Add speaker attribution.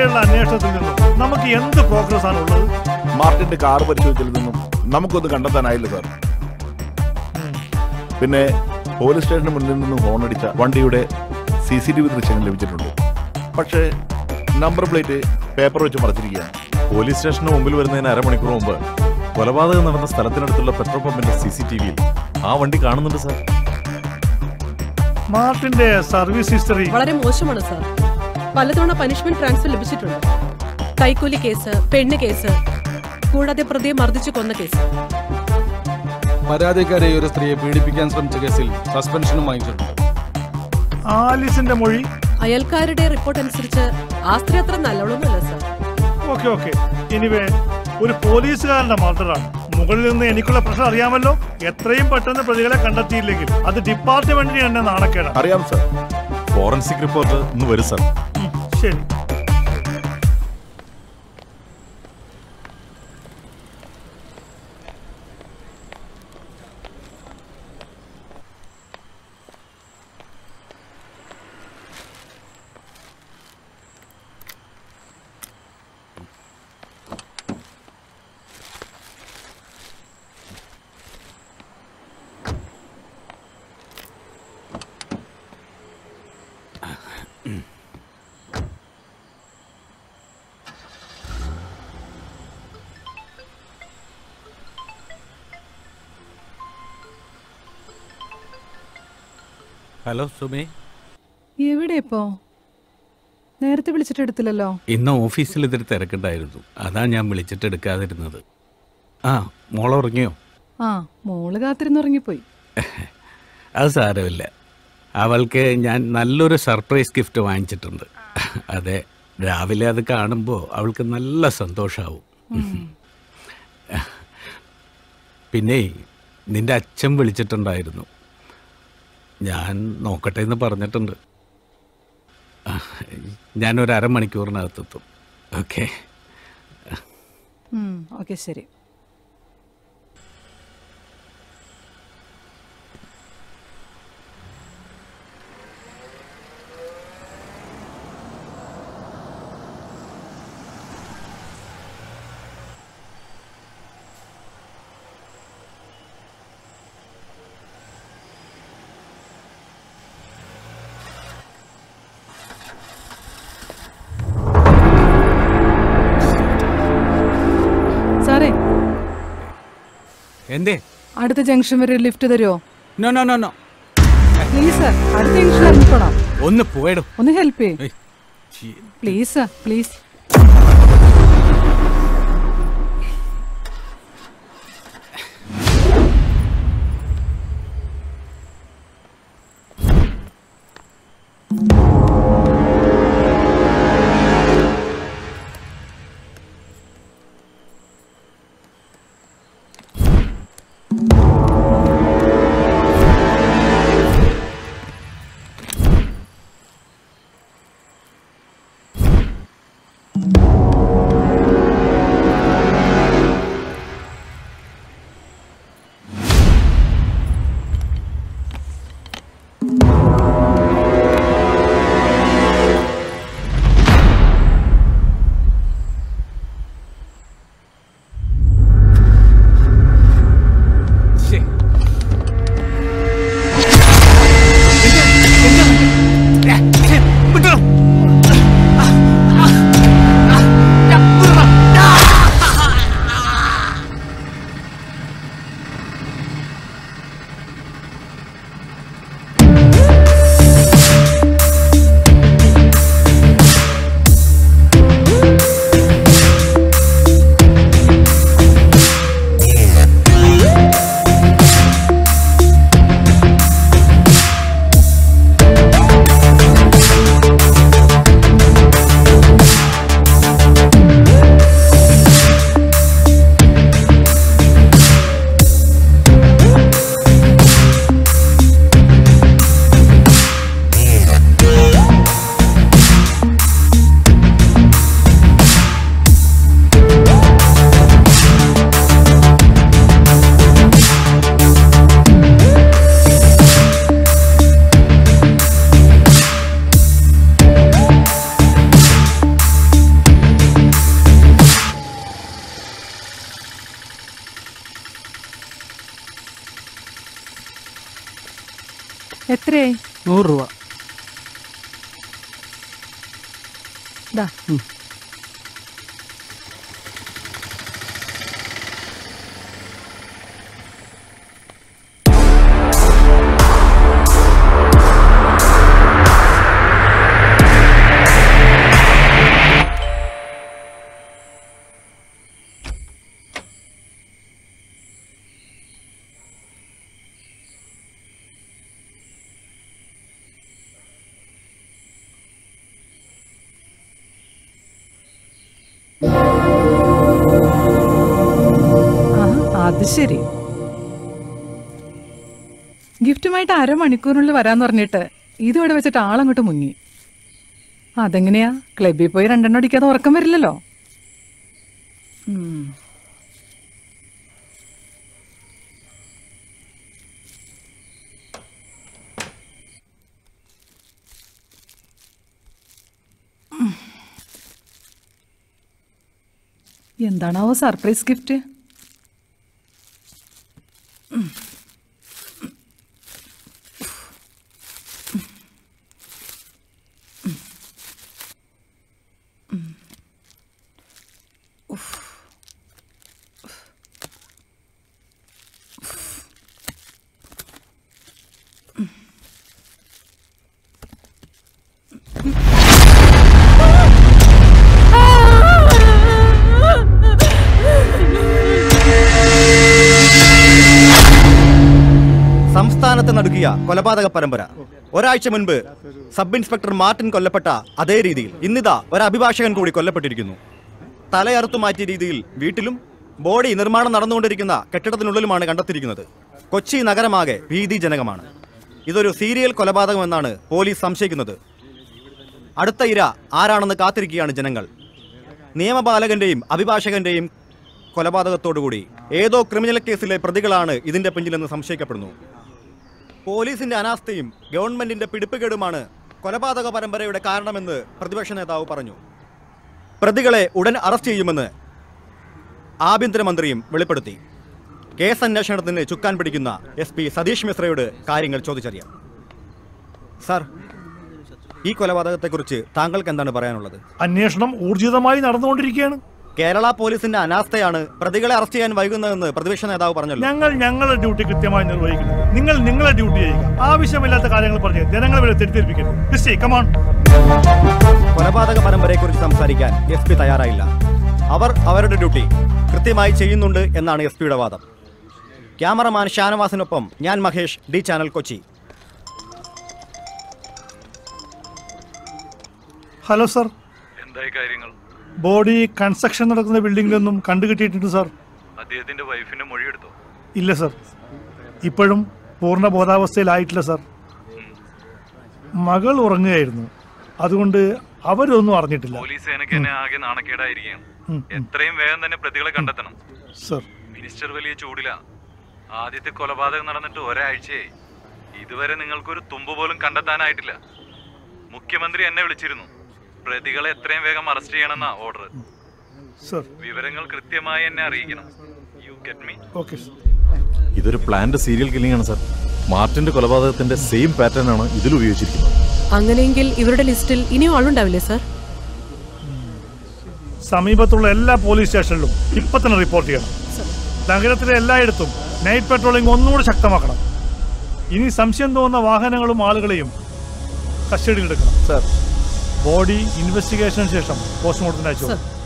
Speaker 1: ഇതുവരെയുള്ള അന്വേഷണത്തിൽ നിന്നും നമുക്ക് എന്ത് പ്രോഗ്രസ് ആണ് ഉള്ളത്?
Speaker 2: മാർട്ടിന്റെ കാർ പരിശോധിച്ചതിൽ നിന്നും നമുക്കൊന്ന് കണ്ടെത്താനായില്ല സാർ. പിന്നെ പോലീസ് സ്റ്റേഷന് മുന്നിൽ നിന്നും ഹോണടിച്ച വണ്ടിയുടെ സി സി ടി വി ദൃശ്യങ്ങൾ ലഭിച്ചിട്ടുണ്ട്. പക്ഷേ നമ്പർ പ്ലേറ്റ് പേപ്പർ വെച്ച് മറച്ചിരിക്കുകയാണ്.
Speaker 3: പോലീസ് സ്റ്റേഷന് മുമ്പിൽ വരുന്നതിന് അരമണിക്കൂർ മുമ്പ് കൊലപാതകം നടന്ന സ്ഥലത്തിനടുത്തുള്ള പെട്രോൾ പമ്പിന്റെ സി സി ടി വിയിൽ ആ വണ്ടി കാണുന്നുണ്ട് സാർ.
Speaker 1: മാർട്ടിന്റെ സർവീസ് ഹിസ്റ്ററി
Speaker 4: വളരെ മോശമാണ് സാർ. പലതവണ പനിഷ്മെന്റ് ട്രാൻസ്ഫർ ലഭിച്ചിട്ടുണ്ട്. കൈക്കൂലി കേസ് പെണ്ണ് കേസ് കൂടാതെ പ്രതിയെ മർദ്ദിച്ചു കൊന്ന കേസ്.
Speaker 5: പരാതിക്കാരെ ഒരു സ്ത്രീയെ പീഡിപ്പിക്കാൻ ശ്രമിച്ച കേസിൽ സസ്പെൻഷനും വാങ്ങിച്ചിട്ടുണ്ട്.
Speaker 1: ആലിസിന്റെ മൊഴി?
Speaker 4: അയൽക്കാരുടെ റിപ്പോർട്ട് അനുസരിച്ച് ആ സ്ത്രീ അത്ര നല്ലോണമല്ല സാർ
Speaker 1: ഓക്കെ ഓക്കെ. എനിവേ ഒരു പോലീസുകാരന്റെ മർഡറാണ് മുകളിൽ നിന്ന് എനിക്കുള്ള പ്രശ്നം അറിയാമല്ലോ? എത്രയും പെട്ടെന്ന് പ്രതികളെ കണ്ടെത്തിയില്ലെങ്കിൽ അത് ഡിപ്പാർട്ട്മെന്റിന് തന്നെ നാണക്കേടാണ്.
Speaker 2: അറിയാം സർ
Speaker 3: ഫോറൻസിക് റിപ്പോർട്ട് ഇന്ന് വരും സാർ
Speaker 1: ഉം, ശരി
Speaker 6: ഹലോ സുമേ.
Speaker 7: എവിടെ ഇപ്പോ? നേരത്തെ വിളിച്ചിട്ട് എടുത്തില്ലല്ലോ.
Speaker 6: ഇന്ന് ഓഫീസിൽ ഇതൊരു തിരക്കുണ്ടായിരുന്നു. അതാ ഞാൻ വിളിച്ചിട്ട് എടുക്കാതിരുന്നത്. ആ മോൾ ഉറങ്ങിയോ?
Speaker 7: ആ മോൾ കാത്തിരുന്നുറങ്ങിപ്പോയി
Speaker 6: അത് സാരമില്ല. അവൾക്ക് ഞാൻ നല്ലൊരു സർപ്രൈസ് ഗിഫ്റ്റ് വാങ്ങിച്ചിട്ടുണ്ട്. അതെ രാവിലെ അത് കാണുമ്പോൾ അവൾക്ക് നല്ല സന്തോഷാവും. പിന്നെ നിന്റെ അച്ഛൻ വിളിച്ചിട്ടുണ്ടായിരുന്നു. ഞാൻ നോക്കട്ടെ എന്ന് പറഞ്ഞിട്ടുണ്ട്. ഞാനൊരു അരമണിക്കൂറിനകത്തെത്തും ഓക്കെ.
Speaker 7: ഓക്കെ ശരി.
Speaker 6: എന്തേ?
Speaker 7: അടുത്ത ജംഗ്ഷൻ വരെ ലിഫ്റ്റ് തരുമോ
Speaker 6: no no no no.
Speaker 7: Please sir അടുത്ത ജംഗ്ഷൻ ഇറങ്ങിക്കോളാം
Speaker 6: ഒന്ന് പോയിടും.
Speaker 7: ഒന്ന് ഹെൽപ്പ് ചെയ്യേ. പ്ലീസ് സർ പ്ലീസ് എത്രയായി?
Speaker 6: നൂറ് രൂപ.
Speaker 7: അത് ശരി. ഗിഫ്റ്റുമായിട്ട് അരമണിക്കൂറിനുള്ളിൽ വരാന്ന് പറഞ്ഞിട്ട് ഇതിവിടെ വെച്ചിട്ട് ആളങ്ങോട്ട് മുങ്ങി. അതെങ്ങനെയാ? ക്ലബിൽ പോയി രണ്ടെണ്ണം അടിക്കാതെ ഉറക്കം വരില്ലല്ലോ. എന്താണാവോ സർപ്രൈസ് ഗിഫ്റ്റ്?
Speaker 8: സംസ്ഥാനത്ത് നടുക്കിയ കൊലപാതക പരമ്പര. ഒരാഴ്ച മുൻപ് സബ് ഇൻസ്പെക്ടർ മാർട്ടിൻ കൊല്ലപ്പെട്ട അതേ രീതിയിൽ ഇന്നിതാ ഒരു അഭിഭാഷകൻ കൂടി കൊല്ലപ്പെട്ടിരിക്കുന്നു. തലയറുത്തു മാറ്റിയ രീതിയിൽ വീട്ടിലും ബോഡി നിർമ്മാണം നടന്നുകൊണ്ടിരിക്കുന്ന കെട്ടിടത്തിനുള്ളിലുമാണ് കണ്ടെത്തിയിരിക്കുന്നത്. കൊച്ചി നഗരമാകെ ഭീതിജനകമാണ്. ഇതൊരു സീരിയൽ കൊലപാതകമെന്നാണ് പോലീസ് സംശയിക്കുന്നത്. അടുത്ത ഇര ആരാണെന്ന് കാത്തിരിക്കുകയാണ് ജനങ്ങൾ. നിയമപാലകന്റെയും അഭിഭാഷകന്റെയും കൊലപാതകത്തോടുകൂടി ഏതോ ക്രിമിനൽ കേസിലെ പ്രതികളാണ് ഇതിന്റെ പിന്നിലെന്ന് സംശയിക്കപ്പെടുന്നു. പോലീസിന്റെ അനാസ്ഥയും ഗവൺമെന്റിന്റെ പിടിപ്പുകേടുമാണ് കൊലപാതക പരമ്പരയുടെ കാരണമെന്ന് പ്രതിപക്ഷ നേതാവ് പറഞ്ഞു. പ്രതികളെ ഉടൻ അറസ്റ്റ് ചെയ്യുമെന്ന് ആഭ്യന്തരമന്ത്രിയും വെളിപ്പെടുത്തി. കേസ് അന്വേഷണത്തിന് ചുക്കാൻ പിടിക്കുന്ന എസ് പി സതീഷ് മിശ്രയോട് കാര്യങ്ങൾ ചോദിച്ചറിയാം. സാർ ഈ കൊലപാതകത്തെക്കുറിച്ച് താങ്കൾക്ക് എന്താണ് പറയാനുള്ളത്?
Speaker 1: അന്വേഷണം ഊർജിതമായി നടന്നുകൊണ്ടിരിക്കുകയാണ്.
Speaker 8: കേരള പോലീസിന്റെ അനാസ്ഥയാണ് പ്രതികളെ അറസ്റ്റ് ചെയ്യാൻ വൈകുന്നതെന്ന് പ്രതിപക്ഷ നേതാവ് പറഞ്ഞല്ലോ.
Speaker 1: ഞങ്ങൾ ഞങ്ങളുടെ ഡ്യൂട്ടി കൃത്യമായി നിർവഹിക്കുന്നു. നിങ്ങൾ നിങ്ങളുടെ ഡ്യൂട്ടി ചെയ്യുക. ആവശ്യമില്ലാത്ത കാര്യങ്ങൾ പറഞ്ഞ് ജനങ്ങളെ വരെ തെറ്റിദ്ധരിപ്പിക്കരുത്. കമാൺ
Speaker 8: കൊലപാതക പരമ്പരയെക്കുറിച്ച് സംസാരിക്കാൻ എസ് പി തയ്യാറായില്ല. അവർ അവരുടെ ഡ്യൂട്ടി കൃത്യമായി ചെയ്യുന്നുണ്ട് എന്നാണ് എസ് പിയുടെ വാദം. ക്യാമറമാൻ ഷാനവാസിനൊപ്പം ഞാൻ Mahesh D channel Kochi.
Speaker 1: Hello sir.
Speaker 3: എന്തായി കാര്യങ്ങൾ?
Speaker 1: ബോഡി കൺസ്ട്രക്ഷൻ നടക്കുന്ന ബിൽഡിംഗിൽ നിന്നും കണ്ടുകിട്ടിയിട്ടുണ്ട് സാർ.
Speaker 3: അദ്ദേഹത്തിന്റെ വൈഫിന്റെ മൊഴിയെടുത്തോ?
Speaker 1: ഇല്ല സർ. ഇപ്പോഴും പൂർണ ബോധാവസ്ഥയിലായിട്ടില്ല സർ. മകൾ ഉറങ്ങുകയായിരുന്നു. അതുകൊണ്ട് അവരൊന്നും അറിഞ്ഞിട്ടില്ല.
Speaker 3: പോലീസ് സേനയ്ക്ക് തന്നെ ആകെ നാണക്കേടായിരിക്കുകയാണ്. എത്രയും വേഗം തന്നെ പ്രതികളെ കണ്ടെത്തണം.
Speaker 1: സർ.
Speaker 3: മിനിസ്റ്റർ വലിയ ചൂടില. ആദ്യത്തെ കൊലപാതകം നടന്നിട്ട് ഒരാഴ്ചയായി. ഇതുവരെ നിങ്ങൾക്കൊരു തുമ്പ് പോലും കണ്ടെത്താനായിട്ടില്ല. മുഖ്യമന്ത്രി എന്നെ വിളിച്ചിരുന്നു. പ്രതികളെ എത്രയും വേഗം അറസ്റ്റ് ചെയ്യണമെന്നാ ഓർഡർ
Speaker 1: സർ
Speaker 3: വിവരങ്ങൾ കൃത്യമായി എന്നെ അറിയിക്കണം. You get me
Speaker 1: okay sir
Speaker 3: ഇതൊരു പ്ലാന്റ് സീരിയൽ കില്ലിംഗ് ആണ് സർ മാർട്ടിന്റെ കൊലപാതകത്തിന്റെ സെയിം പാറ്റേൺ ആണ് ഇതിൽ ഉപയോഗിച്ചിരിക്കുന്നത്.
Speaker 4: അങ്ങനെയെങ്കിൽ ഇവരുടെ ലിസ്റ്റിൽ ഇനിയും ആളുണ്ടാവില്ലേ സർ
Speaker 1: സമീപത്തുള്ള എല്ലാ പോലീസ് സ്റ്റേഷനിലും ഇപ്പൊ തന്നെ റിപ്പോർട്ട് ചെയ്യണം. നഗരത്തിലെ എല്ലായിടത്തും നൈറ്റ് പെട്രോളിംഗ് ഒന്നുകൂടി ശക്തമാക്കണം. ഇനി സംശയം തോന്നുന്ന വാഹനങ്ങളും ആളുകളെയും കസ്റ്റഡിയിൽ എടുക്കണം.
Speaker 2: സാർ
Speaker 1: ബോഡി ഇൻവെസ്റ്റിഗേഷന് ശേഷം പോസ്റ്റ്മോർട്ടത്തിന് അയച്ചു